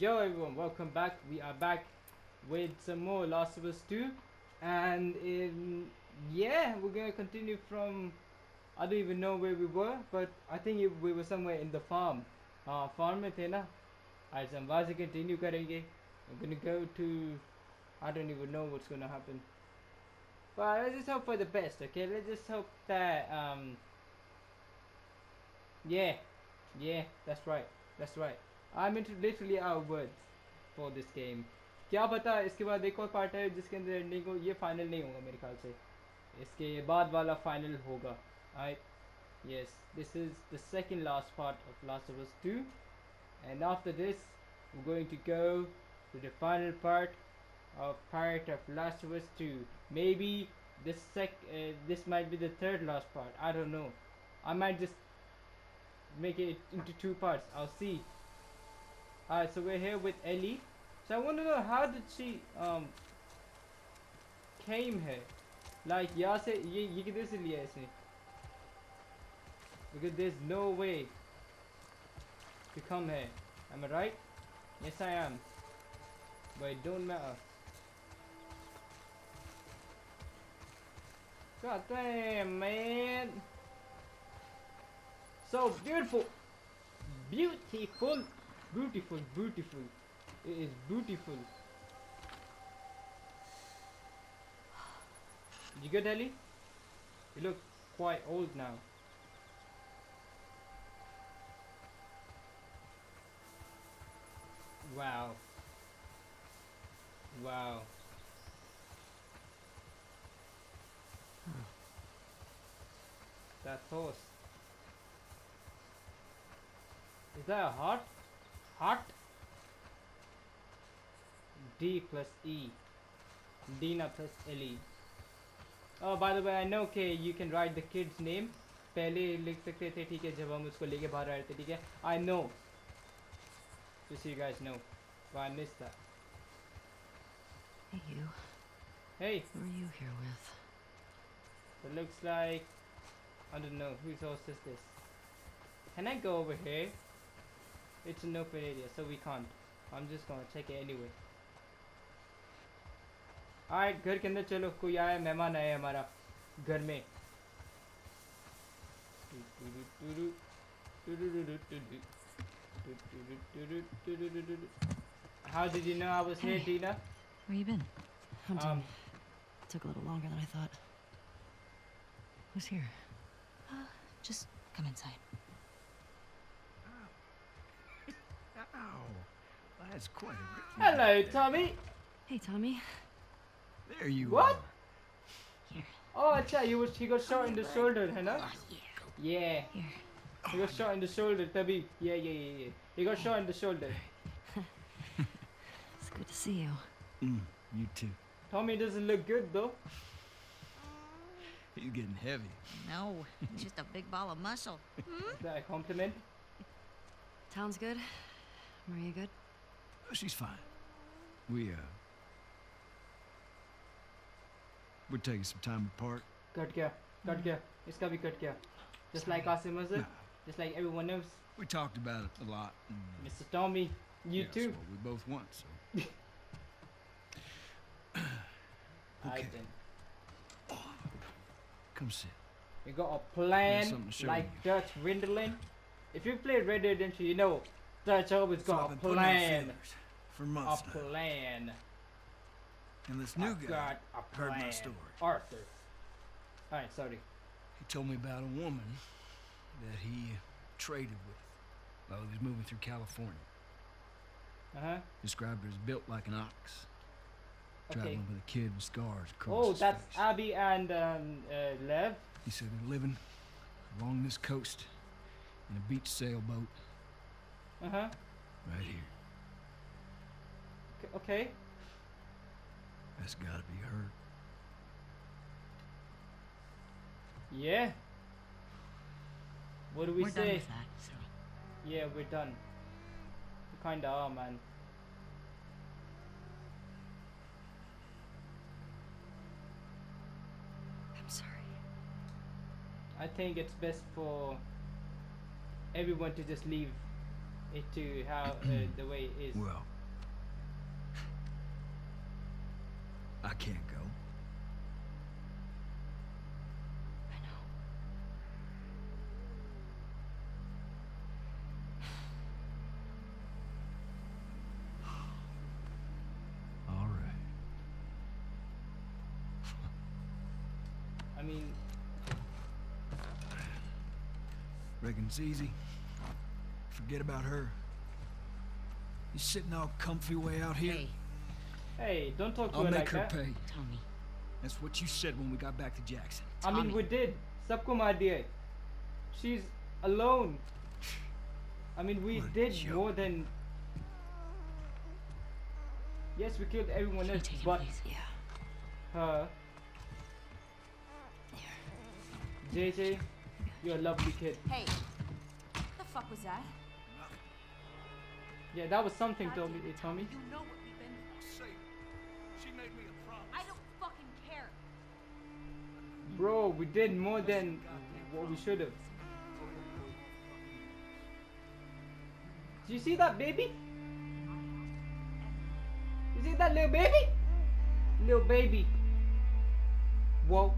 Yo everyone, welcome back. We are back with some more Last of Us 2 and in yeah, we're gonna continue from I don't even know where we were, but I think it, we were somewhere in the farm. हाँ farm में थे ना आज हम वहाँ से continue करेंगे I'm gonna go to I don't even know what's gonna happen but let's just hope for the best okay let's just hope that um yeah yeah that's right that's right I'm into literally out of words for this game क्या पता इसके बाद एक और part है जिसके अंदर ending हो ये फाइनल नहीं होगा मेरे ख्याल से इसके बाद वाला फाइनल होगा right yes this is the second last part of Last of Us 2 and after this we're going to go to the final part of part of Last of Us 2 maybe this sec uh, this might be the third last part I don't know I might just make it into two parts I'll see alright so we're here with Ellie so I want to know how did she um came here like यहाँ से ये ये किधर से लिया इसने because there's no way to come here am I right yes I am but it don't matter God damn man so beautiful beautiful beautiful beautiful. It is beautiful. You good Ellie you look quite old now. Wow. Wow. That horse. Is that a heart heart D plus E Dina plus Ellie oh by the way I know okay you can write the kid's name पहले लिख सकते थे ठीक है जब हम उसको लेके बाहर आए थे ठीक है I know just so you guys know but I missed that Hey, you. hey Who are you here with? it looks like I don't know whose house is this can I go over here it's an open area so we can't I'm just gonna check it anyway alright घर के अंदर चलो कोई आया मेहमान आया हमारा घर में How did you know I was here, Hey. Dina? Where you been? Hunting. Um, Took a little longer than I thought. Who's here? Uh, just come inside. Wow, that's quite a Hello, Tommy. Hey, Tommy. There you what? are. Oh, what? Oh, acha, you was he got shot in the shoulder. Hannah? Oh, yeah. Yeah. He got shot in the shoulder, Tabby. Yeah, yeah, yeah, yeah. He got shot in the shoulder. it's good to see you. Mm, you too. Tommy doesn't look good though. He's getting heavy. No, he's just a big ball of muscle. Hmm? Is that a compliment? Sounds good. Are you good? Oh, she's fine. We, uh... We're taking some time apart. Cut gaya. Cut gonna be cut gaya. Just like Asim Azhar. Just like everyone else. We talked about it a lot. Uh, Mr. Tommy, you yeah, too. That's what we both want, so... okay. Come sit. We got a plan like Dutch van der Linde. If you played Red Dead Redemption, you know Dutch always So got a plan. for A now. plan. And this new I've guy, got a heard my story. Arthur. Alright, sorry. he told me about a woman that he traded with while he was moving through California. Uh huh. Described her as built like an ox. Okay. Traveling with a kid with scars across Oh, that's face. Abby and um, uh, Lev. He said they're living along this coast in a beach sailboat Uh huh. right here. Okay. That's gotta be her. Yeah. What do we We're say? done with that, so. Yeah, we're done. We kinda are, man. I'm sorry. I think it's best for everyone to just leave it to how uh, the way it is. Well, I can't go. I know. All right. I mean, Reckon it's easy forget about her. You sitting all comfy way out here? Hey, hey don't talk to I'll her like her that. I'll make her pay. Tommy. That's what you said when we got back to Jackson. Tommy. I mean, we did. Sabko maar She's alone. I mean, we did joke. more than... Yes, we killed everyone Can else, but... Yeah. Her. JJ, you're a lovely kid. Hey, what the fuck was that? Yeah, that was something, Tommy. eh, Tommy. You know what we've been through. She made me a promise. I don't fucking care. Bro, we did more than what we should have. Do you see that baby? You see that little baby? Little baby. Whoa.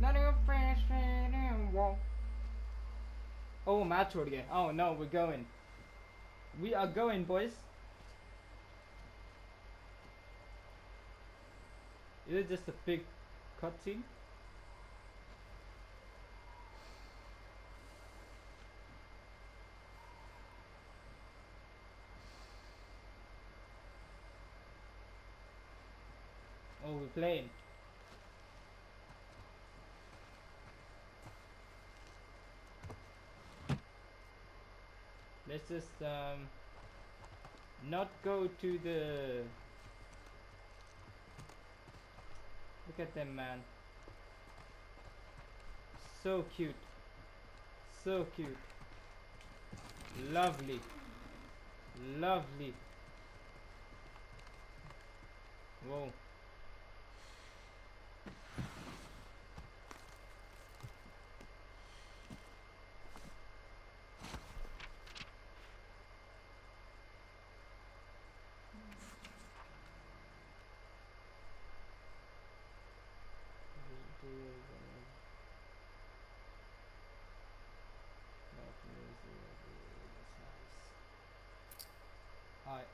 Not even fresh, whoa. Oh, match again. Oh no, we're going. We are going, boys. Is it just a big cutscene? Oh, we're playing. Let's just um not go to the Look at them man. So cute. So cute. Lovely. Lovely. Whoa.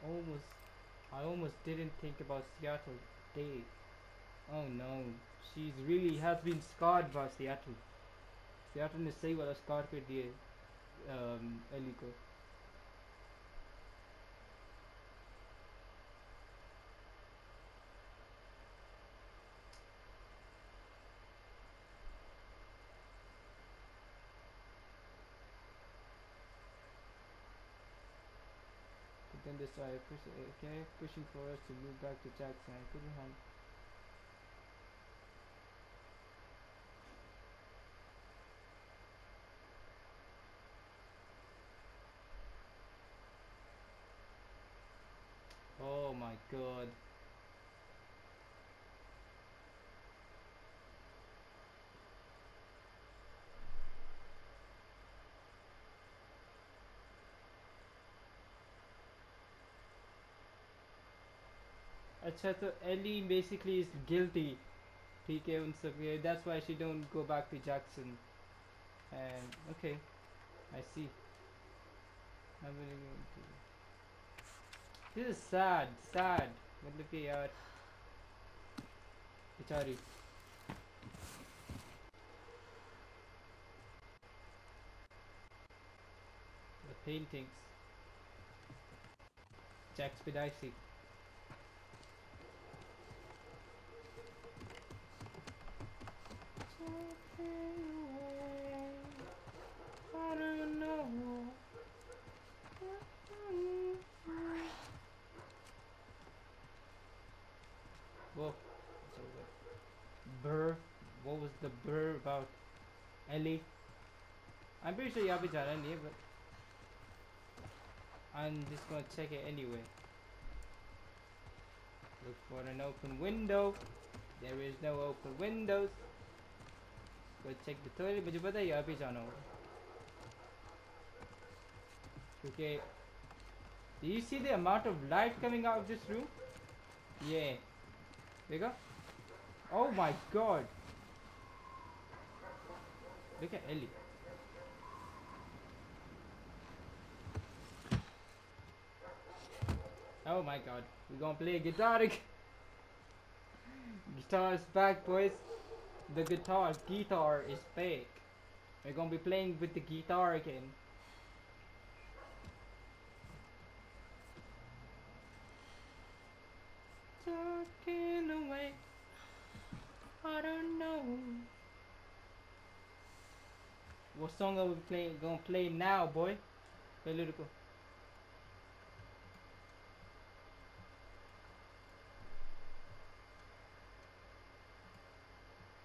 almost, I almost didn't think about Seattle Day. Oh no, she's really has been scarred by Seattle. Seattle ने सही वाला scar कर दिए um, Eli को. Then they started push, okay, pushing for us to move back to Jackson. I couldn't have. Oh my god. अच्छा तो Eli basically is guilty ठीक है उन सब के that's why she don't go back to Jackson and okay I see I'm really going to this is sad sad मतलब कि यार बेचारी the paintings Jack Spedicy What? Burr? What was the burr about? Ellie? I'm pretty sure y'all be telling Ellie, but I'm just gonna check it anyway. Look for an open window. There is no open windows. The toilet. मुझे पता है यहाँ पे जाना होगा. Amount of light coming out of this room? Yeah. There you go. Oh my god. Look at Ellie. Oh my god. We're gonna play guitar. Guitar is back, boys. the guitar guitar is fake. We're gonna be playing with the guitar again. Talking away. I don't know. What song are we playing? Gonna play now, boy? Political.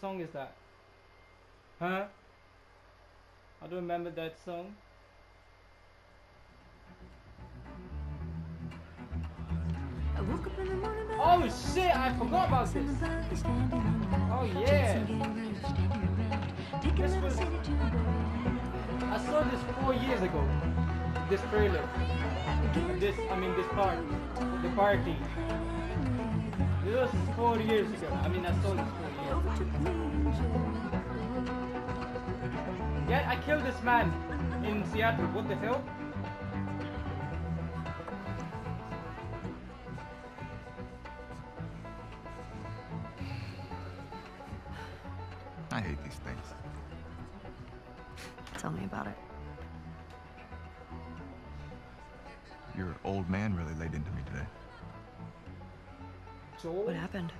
song is that? Huh? I don't remember that song. I woke up in the morning, Oh shit, I forgot about this. Oh yeah. This was I saw this four years ago. This trailer. This I mean this part. The party. This was four years ago. I mean I saw this. Yeah, I killed this man in Seattle. What the hell? I hate these things. Tell me about it. Your old man really laid into me today. Joel? What happened?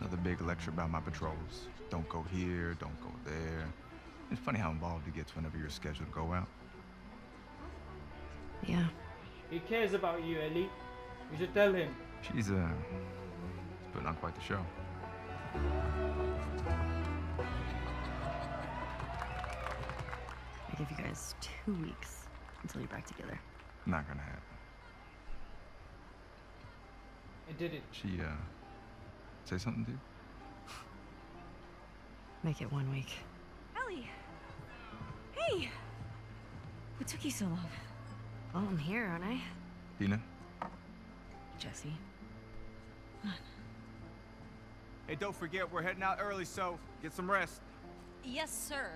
Another big lecture about my patrols. Don't go here, don't go there. It's funny how involved he gets whenever you're scheduled to go out. Yeah. He cares about you, Ellie. You should tell him. She's, uh, putting on quite the show. I give you guys two weeks until you're back together. Not gonna happen. I did it. She, uh, Say something, dude. Make it one week. Ellie! Hey! What took you so long? Well, I'm here, aren't I? Dina? Jesse. Hey, don't forget, we're heading out early, so get some rest. Yes, sir.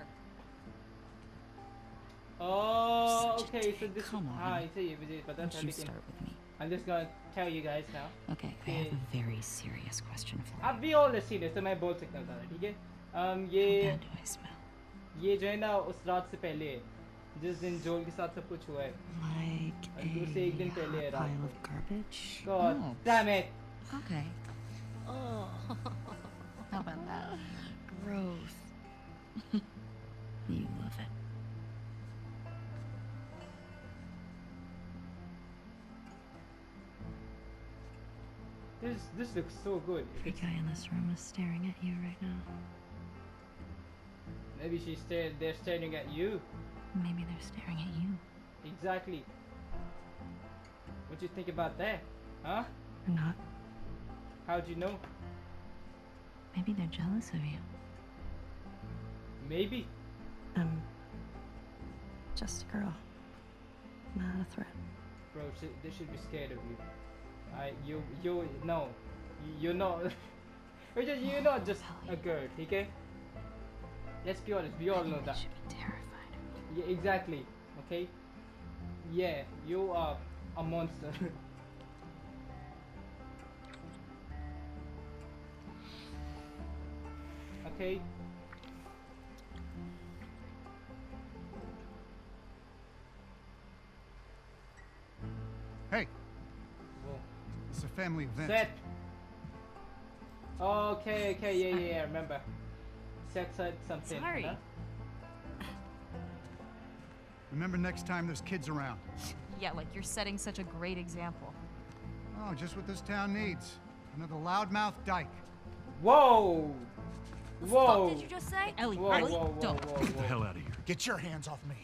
Oh, okay, so this Come on. Ah, I say did, but that's Don't you start with me. I'm just gonna tell you guys now. Okay, I have a very serious question for अब भी all serious तो मैं बोल सकता हूँ ज़्यादा, ठीक है? Um, How ये bad do I smell? ये जो है ना उस रात से पहले है जिस दिन जोल के साथ सब कुछ हुआ है Like अभी उससे एक दिन a पहले है hot रात pile को of garbage? God Oh, damn it Okay. Oh, how about that? Gross. you love it. This this looks so good Every guy in this room is staring at you right now. maybe she's stare they're staring at you Maybe they're staring at you. exactly what do you think about that huh Or not. how'd you know Maybe they're jealous of you. maybe I'm just a girl. Not a threat. bro they should be scared of you I you you no You- you're not you're just you're not just a girl okay let's be honest we all know that should be terrified of you. Yeah, exactly. Okay. Yeah, you are a monster. okay. Hey, Whoa. it's a family event. Set. Okay, okay, yeah, yeah, yeah, remember. Set had something. Sorry. है ना? Remember next time there's kids around. Yeah, like you're setting such a great example. Oh, just what this town needs. Another loudmouth dyke. Whoa! Whoa! What did you just say? Ellie, Whoa, Ellie, whoa, whoa, don't. whoa, Get the hell out of here. Get your hands off me.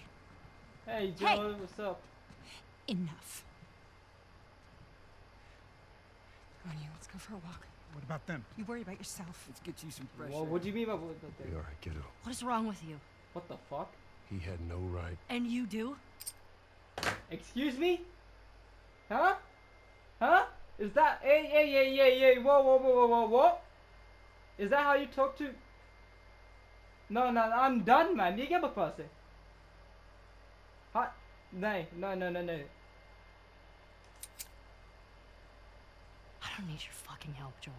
Hey, Joel, Hey. what's up? Enough. Come on, you. Let's go for a walk. What about them? You worry about yourself. Let's get you some fresh Whoa, air. What do you mean by what about them? All right, get up. What is wrong with you? What the fuck? He had no right. And you do? Excuse me? Huh? Huh? Is that... Hey, hey, hey, hey, hey. Whoa, whoa, whoa, whoa, whoa, whoa. Is that how you talk to... No, no, I'm done, man. You get a person. Huh? No, no, no, no, no. I don't need your fucking help, Joel.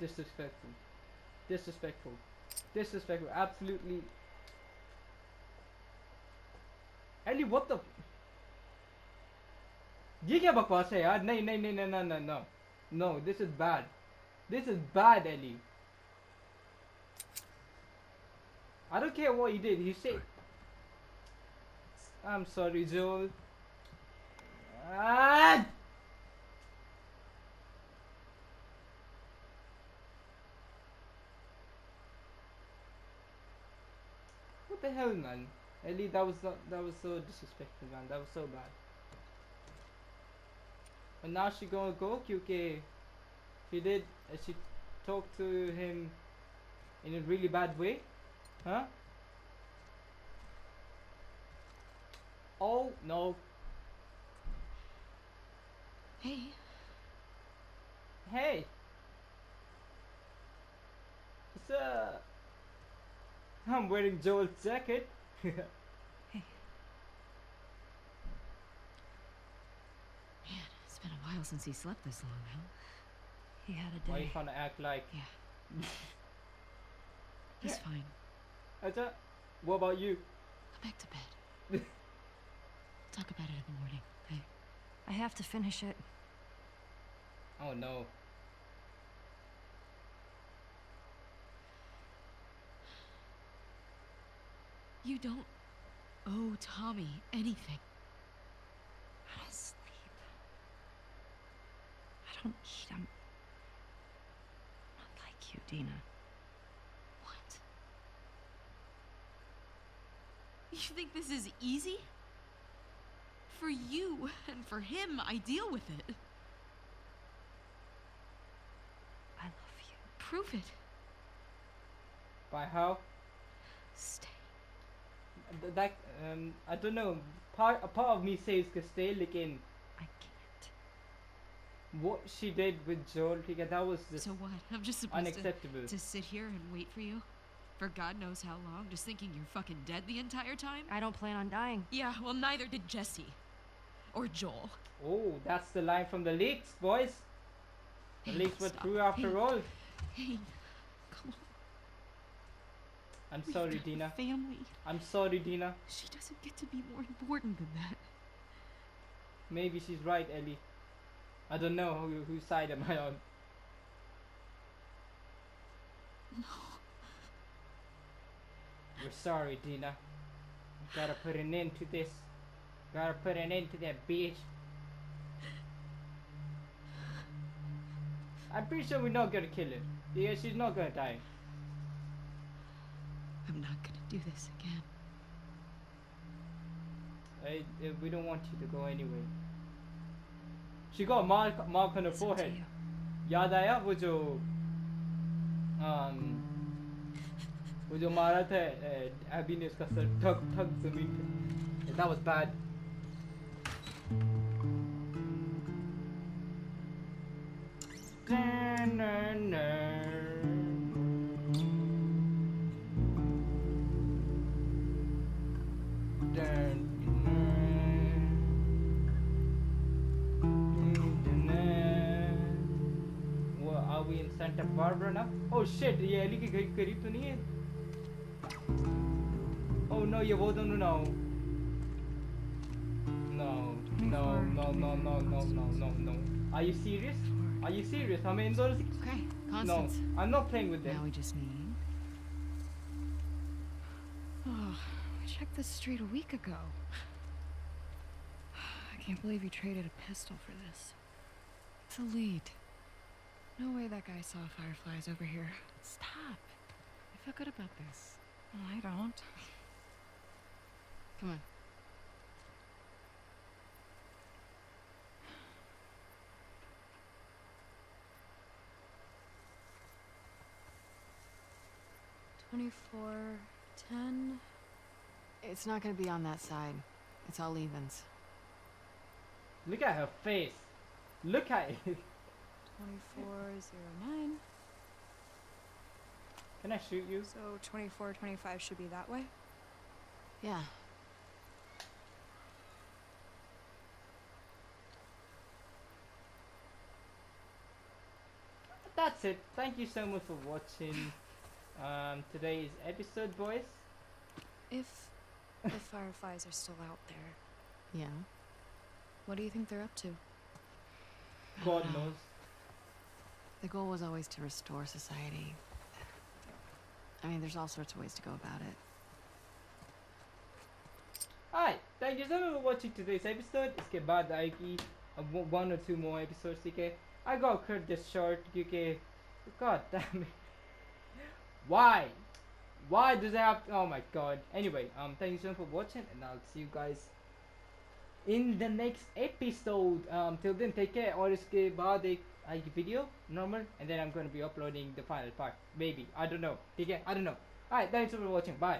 Disrespectful. Disrespectful. Disrespectful. Absolutely. Ellie, what the? ये क्या बकवास है यार? नहीं नहीं नहीं नहीं no no no. No, this is bad. This is bad, Ellie. I don't care what he did. He said. I'm sorry, Joel. Ah! What the hell, man? Ellie, that was not, that was so disrespectful, man. That was so bad. And now she gonna go QK. She did. Uh, she talked to him in a really bad way, huh? Oh no. Hey. Hey. What's up? I'm wearing Joel's jacket. man, it's been a while since he slept this long, huh? He had a day. Why you trying to act like? Yeah. He's Yeah. fine. Acha, what about you? Go back to bed. Talk about it in the morning, okay? I have to finish it. Oh no. You don't owe Tommy anything. I don't sleep. I don't eat. I'm not like you, Dina. What? You think this is easy? For you and for him, I deal with it. I love you. Prove it. By how? Stay Th- That um, I don't know. Part a part of me says que stay, लेकिन I can't. what she did with Joel, ठीक है, that was just So what? I'm just supposed to, unacceptable. to sit here and wait for you? For God knows how long, just thinking you're fucking dead the entire time? I don't plan on dying. Yeah, well, neither did Jesse. Or Joel. Oh, that's the line from the leaks, boys. The Hey, leaks were stop. true after Hey. all. Hey, come on. I'm We've sorry, Dina. Family. I'm sorry, Dina. She doesn't get to be more important than that. Maybe she's right, Ellie. I don't know who whose side am I on. No. We're sorry, Dina. Gotta put an end to this. Gotta put an end to that bitch. I'm pretty sure we're not gonna kill her. Yeah, she's not gonna die. I'm not gonna do this again. I, uh, we don't want you to go anyway. She got a mark, mark on her It's up to forehead. you. याद आया वो जो um, वो जो मारा था AB ने उसका सर ठक ठक जमीन पे that was bad Na, na, na. in Santa Barbara now? Oh shit, ये एली के घर के करीब तो नहीं है? Oh no, ये वो दोनों no. No, no, no, no, no, no, no, no, no. Are you serious? Are you serious? हमें इन दोनों से Okay, No, Constance. I'm not playing with Now them. we just need Oh, we checked this street a week ago. I can't believe you traded a pistol for this. It's elite. No way that guy saw fireflies over here. Stop. I feel good about this. I don't. Come on. Twenty-four, ten. It's not gonna be on that side. It's all evens. Look at her face. Look at it. Twenty-four, zero, nine. Can I shoot you? So 24, 25 should be that way? Yeah. That's it. Thank you so much for watching um, today's episode, boys. If the fireflies are still out there, Yeah. what do you think they're up to? God knows. The goal was always to restore society. I mean, there's all sorts of ways to go about it. Alright, thank you so much for watching today's episode. इसके बाद आएगी अब वो- one or two more episodes ठीक है I gotta cut this short क्योंकि God damn it Why? Why does it have Oh my god Anyway, um, thank you so much for watching and I'll see you guys in the next episode um, till then take care और इसके बाद एक like video normal and then i'm going to be uploading the final part. Maybe. I don't know. Okay? I don't know. All right. Thanks for watching. Bye.